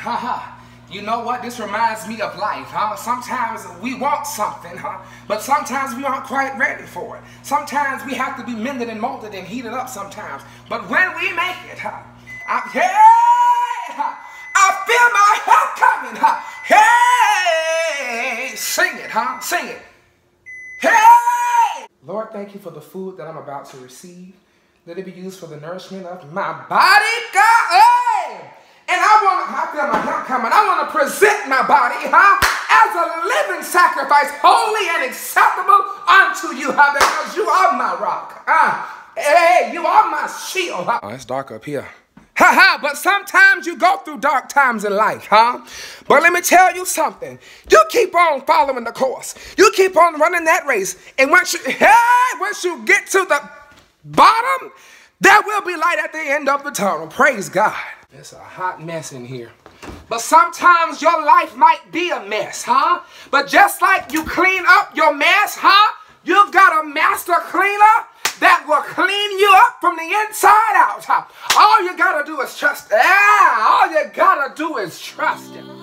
Haha. You know what? This reminds me of life, huh? Sometimes we want something, huh? But sometimes we aren't quite ready for it. Sometimes we have to be mended and molded and heated up sometimes. But when we make it, huh? I, hey! I feel my help coming, huh? Hey! Sing it, huh? Sing it. Hey! Lord, thank you for the food that I'm about to receive. Let it be used for the nourishment of my body, God. Hey! And I want to, I feel my help coming. I want to present my body, huh, as a living sacrifice, holy and acceptable unto you, huh, because you are my rock. Uh, hey, you are my shield. Huh? Oh, it's dark up here. Ha ha, but sometimes you go through dark times in life, huh? But let me tell you something. You keep on following the course. You keep on running that race. And once you, hey, once you get to the bottom, there will be light at the end of the tunnel. Praise God. It's a hot mess in here. But sometimes your life might be a mess, huh? But just like you clean up your mess, huh? You've got a master cleaner that will clean you up from the inside out. Huh? All you gotta do is trust. Yeah, all you gotta do is trust him.